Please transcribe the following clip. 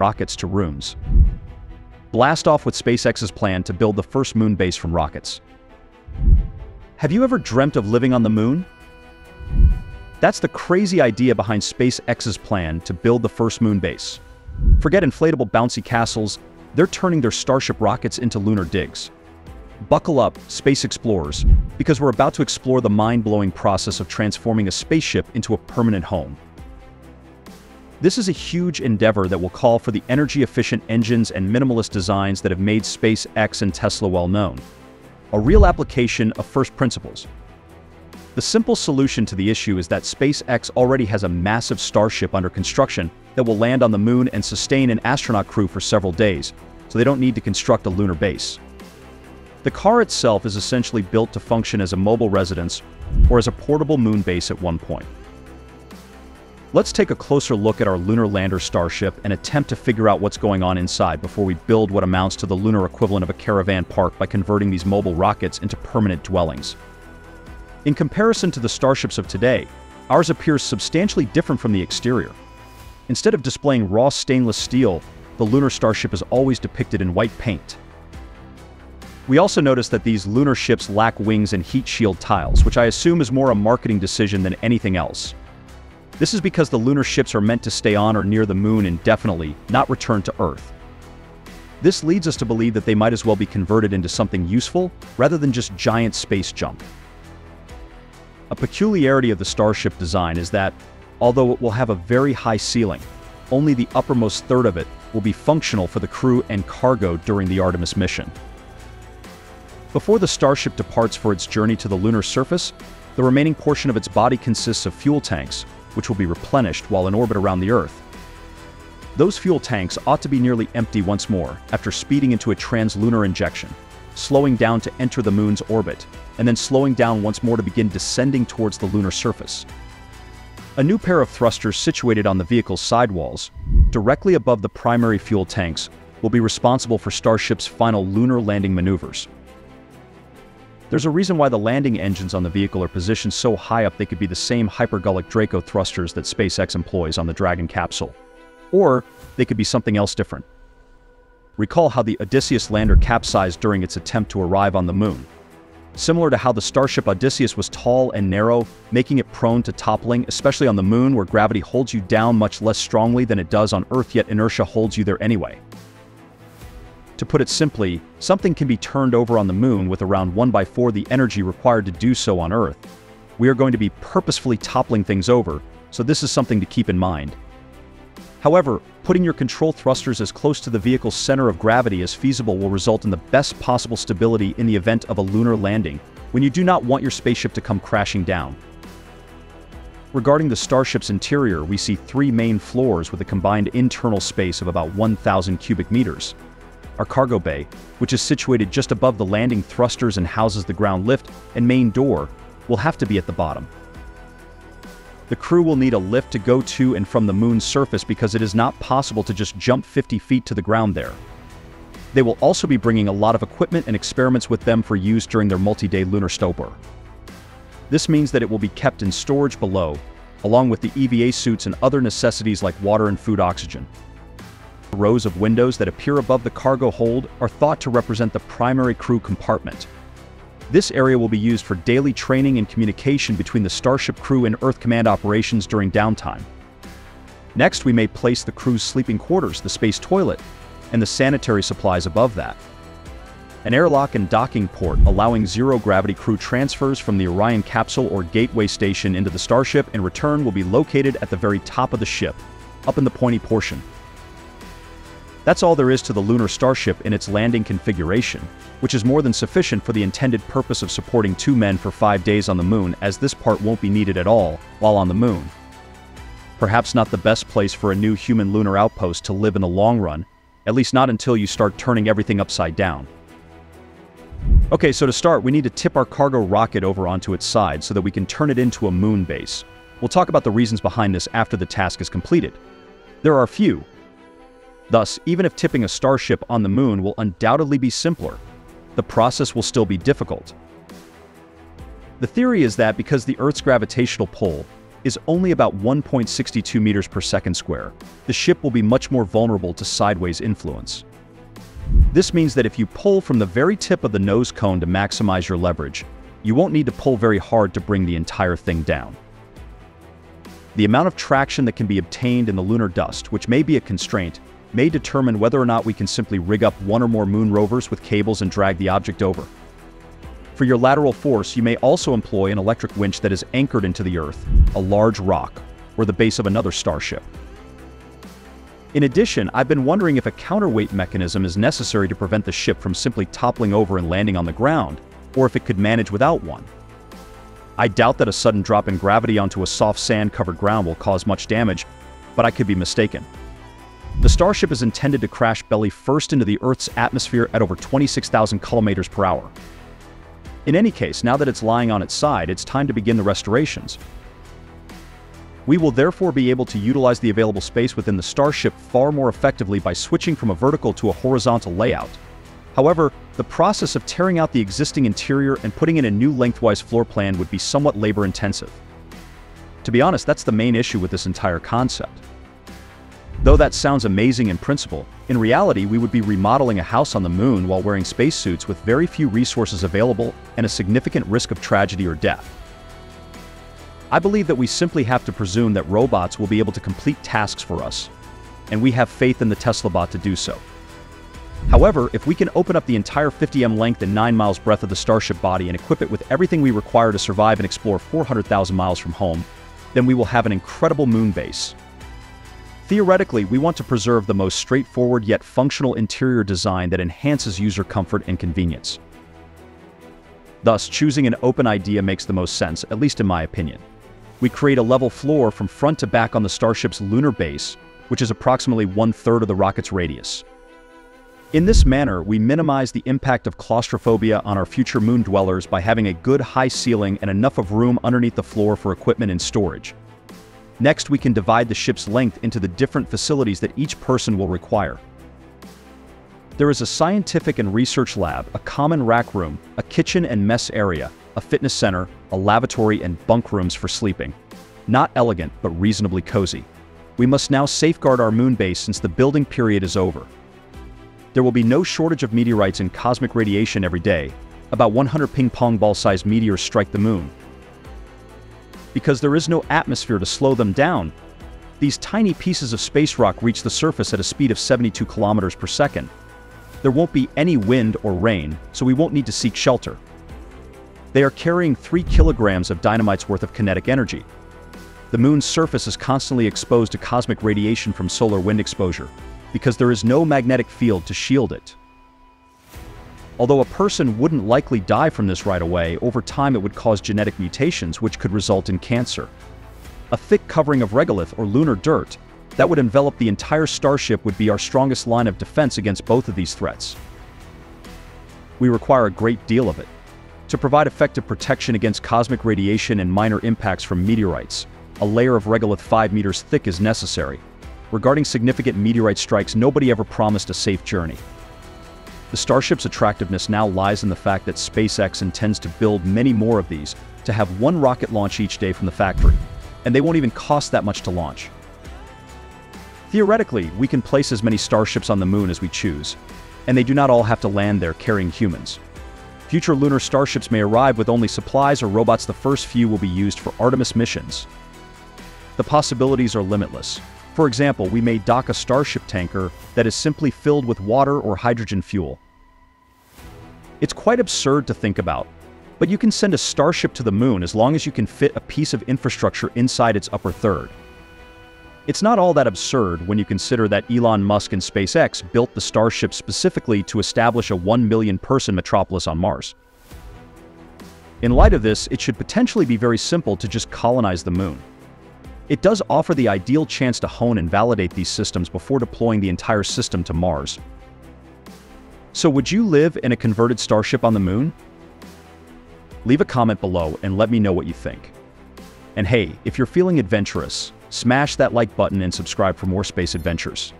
rockets to rooms. Blast off with SpaceX's plan to build the first moon base from rockets. Have you ever dreamt of living on the moon? That's the crazy idea behind SpaceX's plan to build the first moon base. Forget inflatable bouncy castles, they're turning their Starship rockets into lunar digs. Buckle up, space explorers, because we're about to explore the mind-blowing process of transforming a spaceship into a permanent home. This is a huge endeavor that will call for the energy-efficient engines and minimalist designs that have made SpaceX and Tesla well known. A real application of first principles. The simple solution to the issue is that SpaceX already has a massive Starship under construction that will land on the moon and sustain an astronaut crew for several days, so they don't need to construct a lunar base. The car itself is essentially built to function as a mobile residence or as a portable moon base at one point. Let's take a closer look at our lunar lander Starship and attempt to figure out what's going on inside before we build what amounts to the lunar equivalent of a caravan park by converting these mobile rockets into permanent dwellings. In comparison to the Starships of today, ours appears substantially different from the exterior. Instead of displaying raw stainless steel, the lunar Starship is always depicted in white paint. We also notice that these lunar ships lack wings and heat shield tiles, which I assume is more a marketing decision than anything else. This is because the lunar ships are meant to stay on or near the moon indefinitely, not return to Earth. This leads us to believe that they might as well be converted into something useful, rather than just giant space junk. A peculiarity of the Starship design is that, although it will have a very high ceiling, only the uppermost third of it will be functional for the crew and cargo during the Artemis mission. Before the Starship departs for its journey to the lunar surface, the remaining portion of its body consists of fuel tanks, which will be replenished while in orbit around the Earth. Those fuel tanks ought to be nearly empty once more after speeding into a translunar injection, slowing down to enter the Moon's orbit, and then slowing down once more to begin descending towards the lunar surface. A new pair of thrusters situated on the vehicle's sidewalls, directly above the primary fuel tanks, will be responsible for Starship's final lunar landing maneuvers. There's a reason why the landing engines on the vehicle are positioned so high up they could be the same hypergolic Draco thrusters that SpaceX employs on the Dragon capsule. Or they could be something else different. Recall how the Odysseus lander capsized during its attempt to arrive on the moon. Similar to how the Starship Odysseus was tall and narrow, making it prone to toppling, especially on the moon where gravity holds you down much less strongly than it does on Earth yet inertia holds you there anyway. To put it simply, something can be turned over on the moon with around 1 by 4 the energy required to do so on Earth. We are going to be purposefully toppling things over, so this is something to keep in mind. However, putting your control thrusters as close to the vehicle's center of gravity as feasible will result in the best possible stability in the event of a lunar landing, when you do not want your spaceship to come crashing down. Regarding the Starship's interior, we see three main floors with a combined internal space of about 1,000 cubic meters our cargo bay, which is situated just above the landing thrusters and houses the ground lift and main door, will have to be at the bottom. The crew will need a lift to go to and from the moon's surface because it is not possible to just jump 50 feet to the ground there. They will also be bringing a lot of equipment and experiments with them for use during their multi-day lunar stopover. This means that it will be kept in storage below, along with the EVA suits and other necessities like water and food oxygen. Rows of windows that appear above the cargo hold are thought to represent the primary crew compartment. This area will be used for daily training and communication between the Starship crew and Earth Command operations during downtime. Next, we may place the crew's sleeping quarters, the space toilet, and the sanitary supplies above that. An airlock and docking port allowing zero-gravity crew transfers from the Orion capsule or gateway station into the Starship in return will be located at the very top of the ship, up in the pointy portion. That's all there is to the lunar starship in its landing configuration, which is more than sufficient for the intended purpose of supporting two men for five days on the moon as this part won't be needed at all while on the moon. Perhaps not the best place for a new human lunar outpost to live in the long run, at least not until you start turning everything upside down. Okay, so to start, we need to tip our cargo rocket over onto its side so that we can turn it into a moon base. We'll talk about the reasons behind this after the task is completed. There are a few, Thus, even if tipping a starship on the moon will undoubtedly be simpler, the process will still be difficult. The theory is that because the Earth's gravitational pull, is only about 1.62 meters per second square, the ship will be much more vulnerable to sideways influence. This means that if you pull from the very tip of the nose cone to maximize your leverage, you won't need to pull very hard to bring the entire thing down. The amount of traction that can be obtained in the lunar dust, which may be a constraint, may determine whether or not we can simply rig up one or more moon rovers with cables and drag the object over. For your lateral force, you may also employ an electric winch that is anchored into the Earth, a large rock, or the base of another starship. In addition, I've been wondering if a counterweight mechanism is necessary to prevent the ship from simply toppling over and landing on the ground, or if it could manage without one. I doubt that a sudden drop in gravity onto a soft sand-covered ground will cause much damage, but I could be mistaken. The Starship is intended to crash belly first into the Earth's atmosphere at over 26,000 kilometers per hour. In any case, now that it's lying on its side, it's time to begin the restorations. We will therefore be able to utilize the available space within the Starship far more effectively by switching from a vertical to a horizontal layout. However, the process of tearing out the existing interior and putting in a new lengthwise floor plan would be somewhat labor-intensive. To be honest, that's the main issue with this entire concept. Though that sounds amazing in principle, in reality we would be remodeling a house on the moon while wearing spacesuits with very few resources available and a significant risk of tragedy or death. I believe that we simply have to presume that robots will be able to complete tasks for us, and we have faith in the Tesla bot to do so. However, if we can open up the entire 50m length and 9 miles breadth of the Starship body and equip it with everything we require to survive and explore 400,000 miles from home, then we will have an incredible moon base. Theoretically, we want to preserve the most straightforward yet functional interior design that enhances user comfort and convenience. Thus, choosing an open idea makes the most sense, at least in my opinion. We create a level floor from front to back on the Starship's lunar base, which is approximately one-third of the rocket's radius. In this manner, we minimize the impact of claustrophobia on our future moon dwellers by having a good high ceiling and enough of room underneath the floor for equipment and storage. Next, we can divide the ship's length into the different facilities that each person will require. There is a scientific and research lab, a common rack room, a kitchen and mess area, a fitness center, a lavatory, and bunk rooms for sleeping. Not elegant, but reasonably cozy. We must now safeguard our moon base since the building period is over. There will be no shortage of meteorites and cosmic radiation every day. About 100 ping-pong ball-sized meteors strike the moon. Because there is no atmosphere to slow them down, these tiny pieces of space rock reach the surface at a speed of 72 kilometers per second. There won't be any wind or rain, so we won't need to seek shelter. They are carrying 3 kilograms of dynamite's worth of kinetic energy. The moon's surface is constantly exposed to cosmic radiation from solar wind exposure, because there is no magnetic field to shield it. Although a person wouldn't likely die from this right away, over time it would cause genetic mutations which could result in cancer. A thick covering of regolith or lunar dirt that would envelop the entire starship would be our strongest line of defense against both of these threats. We require a great deal of it. To provide effective protection against cosmic radiation and minor impacts from meteorites, a layer of regolith 5 meters thick is necessary, Regarding significant meteorite strikes, nobody ever promised a safe journey. The Starship's attractiveness now lies in the fact that SpaceX intends to build many more of these to have one rocket launch each day from the factory, and they won't even cost that much to launch. Theoretically, we can place as many Starships on the Moon as we choose, and they do not all have to land there carrying humans. Future lunar starships may arrive with only supplies or robots the first few will be used for Artemis missions. The possibilities are limitless, for example, we may dock a Starship tanker that is simply filled with water or hydrogen fuel. It's quite absurd to think about, but you can send a Starship to the moon as long as you can fit a piece of infrastructure inside its upper third. It's not all that absurd when you consider that Elon Musk and SpaceX built the Starship specifically to establish a 1 million person metropolis on Mars. In light of this, it should potentially be very simple to just colonize the moon. It does offer the ideal chance to hone and validate these systems before deploying the entire system to Mars. So would you live in a converted starship on the moon? Leave a comment below and let me know what you think. And hey, if you're feeling adventurous, smash that like button and subscribe for more space adventures.